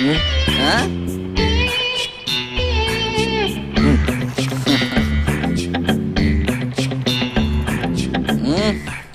嗯嗯。嗯。嗯。